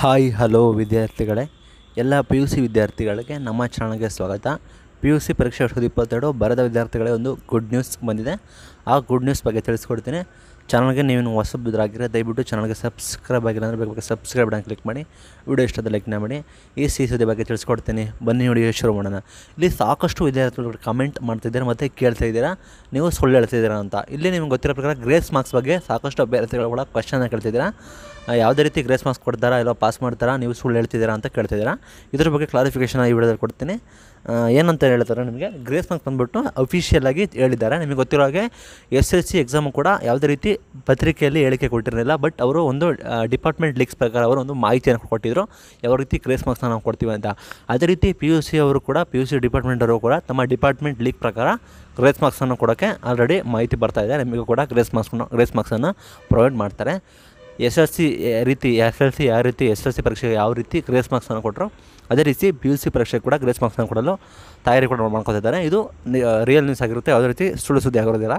Hi, hello ವಿದ್ಯಾರ್ಥಿಗಳೇ. ಎಲ್ಲ P U C ವಿದ್ಯಾರ್ಥಿಗಳಿಗೆ ನಮ್ಮ ಚಾನಲ್ಗೆ ಸ್ವಾಗತ. ಪಿ ಯು ಸಿ ಪರೀಕ್ಷೆ ಎರಡು ಸಾವಿರದ ಇಪ್ಪತ್ತೆರಡು ಬರೆದ ವಿದ್ಯಾರ್ಥಿಗಳೇ, ಒಂದು ಗುಡ್ ನ್ಯೂಸ್ ಬಂದಿದೆ. ಆ ಗುಡ್ ನ್ಯೂಸ್ ಬಗ್ಗೆ ತಿಳಿಸ್ಕೊಡ್ತೀನಿ. ಚಾನಲ್ಗೆ ನೀವು ಹೊಸಬಿದ್ರಾಗಿರೋ ದಯವಿಟ್ಟು ಚಾನಲ್ಗೆ ಸಬ್ಸ್ಕ್ರೈಬ್ ಆಗಿಲ್ಲ ಅಂದರೆ ಬೇಕು ಸಬ್ಸ್ಕ್ರೈಬ್ ಬಟನ್ ಕ್ಲಿಕ್ ಮಾಡಿ ವಿಡಿಯೋ ಇಷ್ಟದ ಲೈಕ್ನ ಮಾಡಿ. ಈ ಸಿ ಸುದ್ದಿ ಬಗ್ಗೆ ತಿಳಿಸ್ಕೊಡ್ತೀನಿ. ಬನ್ನಿ ವಿಡಿಯೋ ಶುರು ಮಾಡೋಣ. ಇಲ್ಲಿ ಸಾಕಷ್ಟು ವಿದ್ಯಾರ್ಥಿಗಳು ಕಮೆಂಟ್ ಮಾಡ್ತಿದ್ದಾರೆ ಮತ್ತು ಕೇಳ್ತಾ ಇದ್ದೀರಾ? ನೀವು ಸುಳ್ಳು ಹೇಳ್ತಿದ್ದೀರಾ ಅಂತ. ಇಲ್ಲಿ ನಿಮ್ಗೆ ಗೊತ್ತಿರೋ ಪ್ರಕಾರ ಗ್ರೇಸ್ ಮಾರ್ಕ್ಸ್ ಬಗ್ಗೆ ಸಾಕಷ್ಟು ಅಭ್ಯರ್ಥಿಗಳು ಕೂಡ ಕ್ವಶನ್ನ ಕೇಳ್ತಿದ್ದೀರಾ. ಯಾವುದೇ ರೀತಿ ಗ್ರೇಸ್ ಮಾರ್ಕ್ಸ್ ಕೊಡ್ತಾರಾ ಇಲ್ಲ ಪಾಸ್ ಮಾಡ್ತಾರಾ, ನೀವು ಸುಳ್ಳು ಹೇಳ್ತಿದ್ದೀರಾ ಅಂತ ಕೇಳ್ತಿದ್ದೀರಾ. ಇದ್ರ ಬಗ್ಗೆ ಕ್ಲಾರಿಫಿಕೇಷನ್ ಈ ವಿಡಿಯೋದಲ್ಲಿ ಕೊಡ್ತೀನಿ. ಏನಂತ ಹೇಳ್ತಾರೆ ನಿಮಗೆ? ಗ್ರೇಸ್ ಮಾರ್ಕ್ಸ್ ಬಂದುಬಿಟ್ಟು ಅಫಿಷಿಯಲ್ ಆಗಿ ಹೇಳಿದ್ದಾರೆ. ನಿಮಗೆ ಗೊತ್ತಿರೋ ಹಾಗೆ ಎಸ್ ಎಲ್ ಸಿ ಎಕ್ಸಾಮು ಕೂಡ ಯಾವುದೇ ರೀತಿ ಪತ್ರಿಕೆಯಲ್ಲಿ ಹೇಳಿಕೆ ಕೊಟ್ಟಿರಲಿಲ್ಲ ಬಟ್ ಅವರು ಒಂದು ಡಿಪಾರ್ಟ್ಮೆಂಟ್ ಲೀಕ್ಸ್ ಪ್ರಕಾರ ಅವರು ಒಂದು ಮಾಹಿತಿಯನ್ನು ಕೊಟ್ಟಿದ್ದರು ಯಾವ ರೀತಿ ಕ್ರೇಸ್ ಮಾರ್ಕ್ಸ್ನ ನಾವು ಕೊಡ್ತೀವಿ ಅಂತ. ಅದೇ ರೀತಿ ಪಿ ಯು ಸಿ ಅವರು ಕೂಡ ಪಿ ಯು ಸಿ ಡಿಪಾರ್ಟ್ಮೆಂಟ್ ಅವರು ಕೂಡ ತಮ್ಮ ಡಿಪಾರ್ಟ್ಮೆಂಟ್ ಲೀಕ್ ಪ್ರಕಾರ ಗ್ರೇಸ್ ಮಾರ್ಕ್ಸನ್ನು ಕೊಡೋಕ್ಕೆ ಆಲ್ರೆಡಿ ಮಾಹಿತಿ ಬರ್ತಾ ಇದೆ. ನಿಮಗೂ ಕೂಡ ಗ್ರೇಸ್ ಮಾರ್ಕ್ಸ್ನ ಗ್ರೇಸ್ ಮಾರ್ಕ್ಸನ್ನು ಪ್ರೊವೈಡ್ ಮಾಡ್ತಾರೆ. ಎಸ್ ಎಲ್ ಸಿ ರೀತಿ, ಎಸ್ ಎಲ್ ಸಿ ಯಾವ ರೀತಿ, ಎಸ್ ಎಲ್ ಸಿ ಪರೀಕ್ಷೆಗೆ ಯಾವ ರೀತಿ ಗ್ರೇಸ್ ಮಾರ್ಕ್ಸನ್ನು ಕೊಟ್ಟರು ಅದೇ ರೀತಿ ಪಿ ಯು ಸಿ ಪರೀಕ್ಷೆಗೆ ಕೂಡ ಗ್ರೇಸ್ ಮಾರ್ಕ್ಸನ್ನು ಕೊಡಲು ತಯಾರಿ ಕೂಡ ಮಾಡ್ಕೊತಿದ್ದಾರೆ. ಇದು ರಿಯಲ್ ನ್ಯೂಸ್ ಆಗಿರುತ್ತೆ. ಯಾವುದೇ ರೀತಿ ಸುಳ್ಳು ಸುದ್ದಿ ಆಗಿರೋದಿಲ್ಲ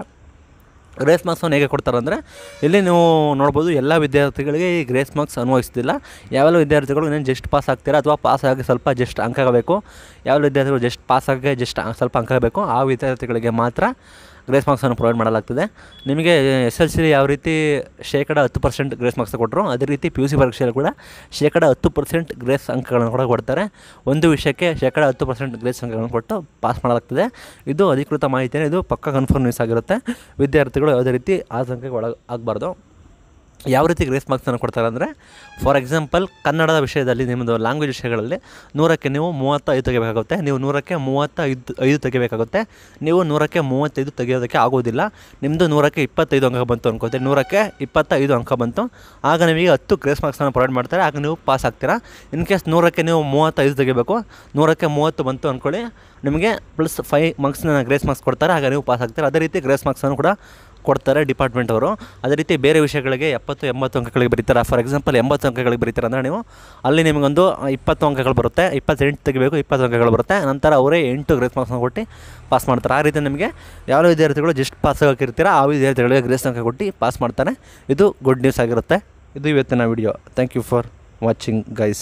ಗ್ರೇಸ್ ಮಾರ್ಕ್ಸನ್ನು ಹೇಗೆ ಕೊಡ್ತಾರಂದರೆ ಇಲ್ಲಿ ನೀವು ನೋಡ್ಬೋದು ಎಲ್ಲ ವಿದ್ಯಾರ್ಥಿಗಳಿಗೆ ಈ ಗ್ರೇಸ್ ಮಾರ್ಕ್ಸ್ ಅನ್ವಯಿಸ್ತಿಲ್ಲ. ಯಾವೆಲ್ಲ ವಿದ್ಯಾರ್ಥಿಗಳು ಇನ್ನೇನು ಜಸ್ಟ್ ಪಾಸ್ ಆಗ್ತೀರಾ ಅಥವಾ ಪಾಸ್ ಆಗಿ ಸ್ವಲ್ಪ ಜಸ್ಟ್ ಅಂಕ ಆಗಬೇಕು? ಯಾವೆಲ್ಲ ವಿದ್ಯಾರ್ಥಿಗಳು ಜಸ್ಟ್ ಪಾಸ್ ಆಗಿ ಜಸ್ಟ್ ಸ್ವಲ್ಪ ಅಂಕ ಆಗಬೇಕು? ಆ ವಿದ್ಯಾರ್ಥಿಗಳಿಗೆ ಮಾತ್ರ ಗ್ರೇಸ್ ಮಾರ್ಕ್ಸನ್ನು ಪ್ರೊವೈಡ್ ಮಾಡಲಾಗ್ತದೆ. ನಿಮಗೆ ಎಸ್ ಎಲ್ ಸಿ ಯಾವ ರೀತಿ ಶೇಕಡ ಹತ್ತು ಪರ್ಸೆಂಟ್ ಗ್ರೇಸ್ ಮಾರ್ಕ್ಸ್ ಕೊಟ್ಟರು ಅದೇ ರೀತಿ ಪಿ ಯು ಸಿ ಪರೀಕ್ಷೆಯಲ್ಲಿ ಕೂಡ ಶೇಕಡ ಹತ್ತು ಪರ್ಸೆಂಟ್ ಗ್ರೇಸ್ ಅಂಕಗಳನ್ನು ಕೂಡ ಕೊಡ್ತಾರೆ. ಒಂದು ವಿಷಯಕ್ಕೆ ಶೇಕಡ ಹತ್ತು ಪರ್ಸೆಂಟ್ ಗ್ರೇಸ್ ಅಂಕಗಳನ್ನು ಕೊಟ್ಟು ಪಾಸ್ ಮಾಡಲಾಗ್ತದೆ. ಇದು ಅಧಿಕೃತ ಮಾಹಿತಿನೇ ಇದು ಪಕ್ಕ ಕನ್ಫರ್ಮ್ ನ್ಯೂಸ್ ಆಗಿರುತ್ತೆ. ವಿದ್ಯಾರ್ಥಿಗಳು ಯಾವುದೇ ರೀತಿ ಆತಂಕಕ್ಕೆ ಒಳಗೆ ಆಗಬಾರ್ದು. ಯಾವ ರೀತಿ ಗ್ರೇಸ್ ಮಾರ್ಕ್ಸನ್ನು ಕೊಡ್ತಾರೆ ಅಂದರೆ ಫಾರ್ ಎಕ್ಸಾಂಪಲ್ ಕನ್ನಡದ ವಿಷಯದಲ್ಲಿ ನಿಮ್ಮದು ಲ್ಯಾಂಗ್ವೇಜ್ ವಿಷಯಗಳಲ್ಲಿ ನೂರಕ್ಕೆ ನೀವು ಮೂವತ್ತೈದು ತೆಗಿಬೇಕಾಗುತ್ತೆ ನೀವು ನೂರಕ್ಕೆ ಮೂವತ್ತೈದು, ಐದು ತೆಗಿಬೇಕಾಗುತ್ತೆ ನೀವು ನೂರಕ್ಕೆ ಮೂವತ್ತೈದು ತೆಗೆಯೋದಕ್ಕೆ ಆಗೋದಿಲ್ಲ. ನಿಮ್ಮದು ನೂರಕ್ಕೆ ಇಪ್ಪತ್ತೈದು ಅಂಕ ಬಂತು ಅನ್ಕೋತೀರಿ. ನೂರಕ್ಕೆ ಇಪ್ಪತ್ತೈದು ಅಂಕ ಬಂತು. ಆಗ ನಿಮಗೆ ಹತ್ತು ಗ್ರೇಸ್ ಮಾರ್ಕ್ಸನ್ನು ಪ್ರೊವೈಡ್ ಮಾಡ್ತಾರೆ. ಆಗ ನೀವು ಪಾಸ್ ಆಗ್ತೀರಾ. ಇನ್ ಕೇಸ್ ನೂರಕ್ಕೆ ನೀವು ಮೂವತ್ತೈದು ತೆಗಿಬೇಕು ನೂರಕ್ಕೆ ಮೂವತ್ತು ಬಂತು ಅಂದ್ಕೊಳ್ಳಿ ನಿಮಗೆ ಪ್ಲಸ್ ಫೈವ್ ಮಾರ್ಕ್ಸ್ನ ಗ್ರೇಸ್ ಮಾರ್ಕ್ಸ್ ಕೊಡ್ತಾರೆ. ಆಗ ನೀವು ಪಾಸ್ ಆಗ್ತೀರಾ. ಅದೇ ರೀತಿ ಗ್ರೇಸ್ ಮಾರ್ಕ್ಸನ್ನು ಕೂಡ ಕೊಡ್ತಾರೆ ಡಿಪಾರ್ಟ್ಮೆಂಟ್ ಅವರು. ಅದೇ ರೀತಿ ಬೇರೆ ವಿಷಯಗಳಿಗೆ ಎಪ್ಪತ್ತು, ಎಂಬತ್ತು ಅಂಕಗಳಿಗೆ ಬರೀತಾರೆ. ಫಾರ್ ಎಕ್ಸಾಂಪಲ್ ಎಂಬತ್ತು ಅಂಕಗಳಿಗೆ ಬರೀತಾರೆ ಅಂದರೆ ನೀವು ಅಲ್ಲಿ ನಿಮಗೊಂದು ಇಪ್ಪತ್ತು ಅಂಕಗಳು ಬರುತ್ತೆ. ಇಪ್ಪತ್ತೆಂಟು ತೆಗಿಬೇಕು, ಇಪ್ಪತ್ತು ಅಂಕಗಳು ಬರುತ್ತೆ. ನಂತರ ಅವರೇ ಎಂಟು ಗ್ರೇಸ್ ಮಾರ್ಕ್ಸ್ನ ಕೊಟ್ಟು ಪಾಸ್ ಮಾಡ್ತಾರೆ. ಆ ರೀತಿ ನಿಮಗೆ ಯಾವ ವಿದ್ಯಾರ್ಥಿಗಳು ಜಸ್ಟ್ ಪಾಸ್ ಆಗಿರ್ತೀರ ಆ ವಿದ್ಯಾರ್ಥಿಗಳಿಗೆ ಗ್ರೇಸ್ ಅಂಕ ಕೊಟ್ಟು ಪಾಸ್ ಮಾಡ್ತಾರೆ. ಇದು ಗುಡ್ ನ್ಯೂಸ್ ಆಗಿರುತ್ತೆ. ಇದು ಇವತ್ತಿನ video thank you for watching guys